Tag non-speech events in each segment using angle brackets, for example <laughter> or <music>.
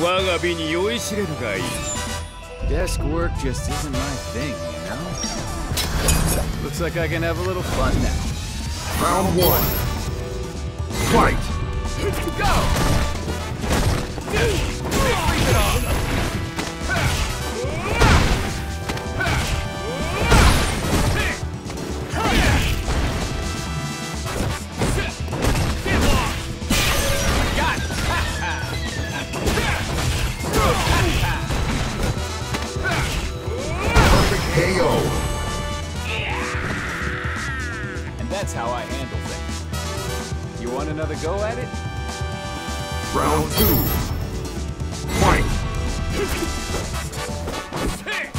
我が美に酔いしれるがいい Desk work just isn't my thing, you know? Looks like I can have a little fun now. Round one. Fight! Go! Want another go at it? Round two. Fight! <laughs>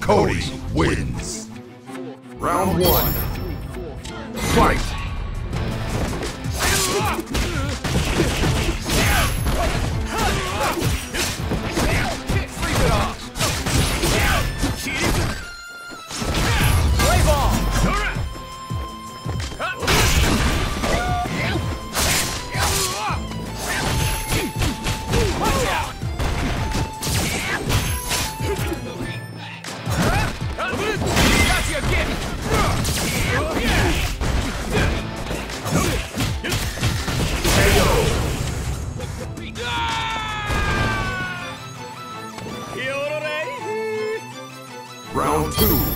Cody wins. Round one. Fight! Round two.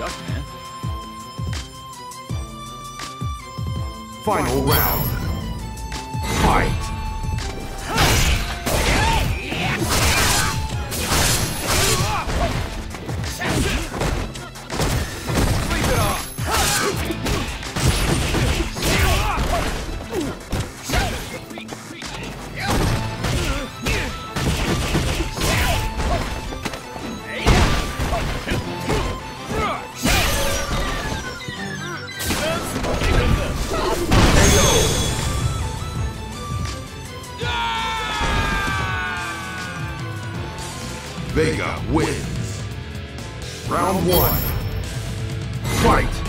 Man. Final round. Fight! Vega wins. Round one. Fight!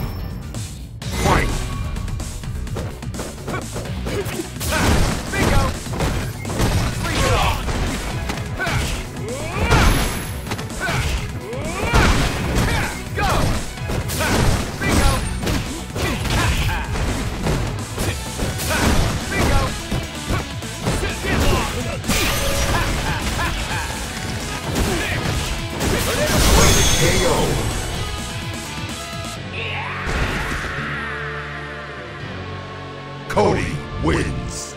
Cody wins.